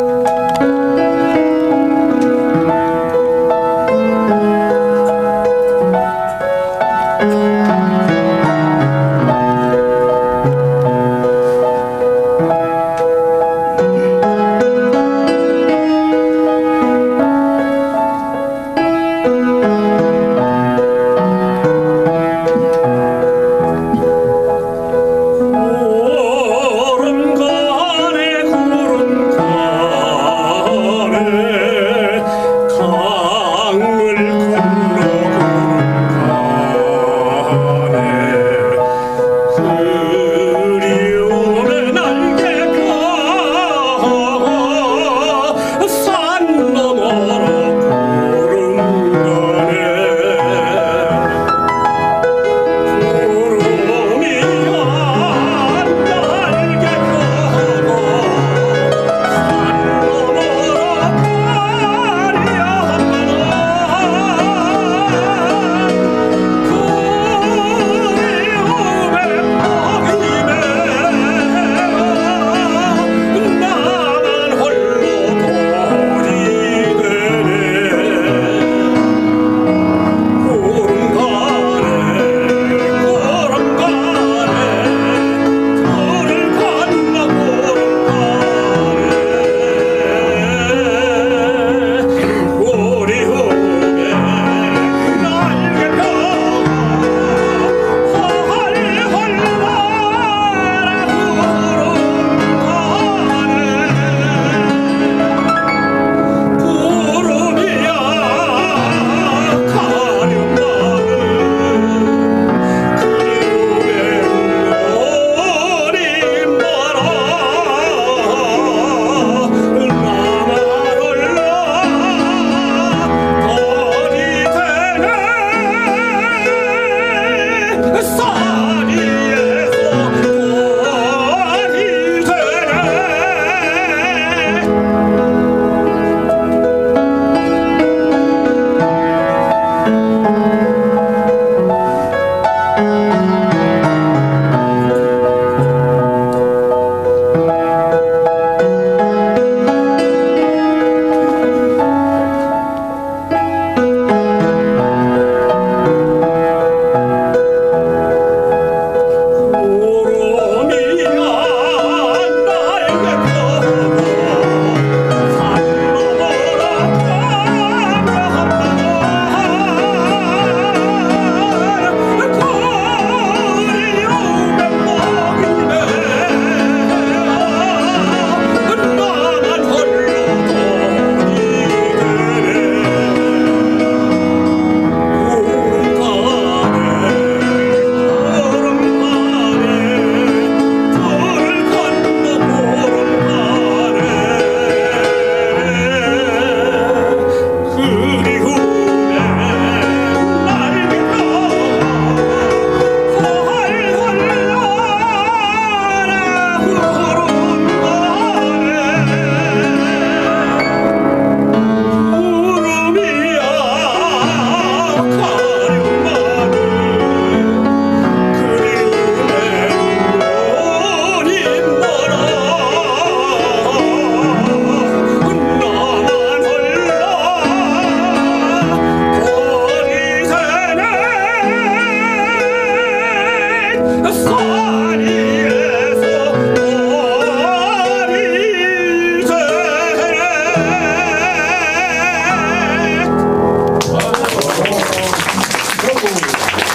Música